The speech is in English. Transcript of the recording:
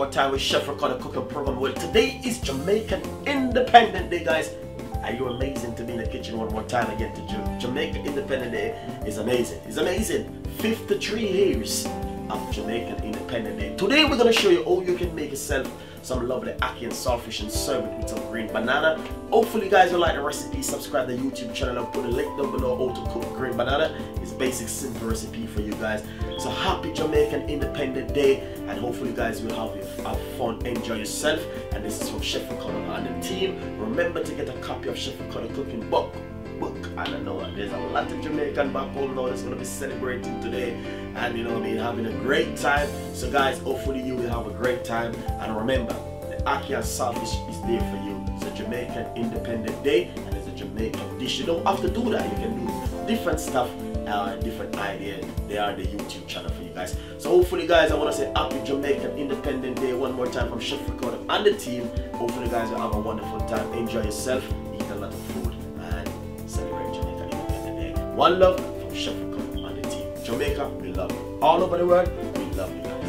more time with Chef Ricardo cooking program. Well, today is Jamaican Independent Day, guys. Are you amazing to be in the kitchen one more time again? To Jamaica Independent Day is amazing. It's amazing. 53 years of Jamaican Independent Day. Today we're gonna show you how you can make yourself some lovely ackee and saltfish and serve it with some green banana. Hopefully you guys will like the recipe. Subscribe to the YouTube channel. I'll put a link down below how to cook green banana. It's basic simple recipe for you guys. So happy Jamaican Independent Day and hopefully you guys will have, have fun, enjoy yourself. And this is from Chef Ricardo and the team. Remember to get a copy of Chef Ricardo cooking book book. I don't know, there's a lot of Jamaican back home now that's gonna be celebrating today and you know I mean having a great time. So guys, hopefully you will have a great time and remember the and saltfish is there for you. It's a Jamaican Independent Day and it's a Jamaican dish. You don't have to do that, you can do different stuff uh, different idea. They are the YouTube channel for you guys. So hopefully guys, I want to say happy Jamaican Independent Day one more time from Chef Ricardo and the team. Hopefully guys will have a wonderful time. Enjoy yourself, eat a lot of food and celebrate Jamaican Independent Day. One love from Chef Jamaica, we love you. All over the world, we love you.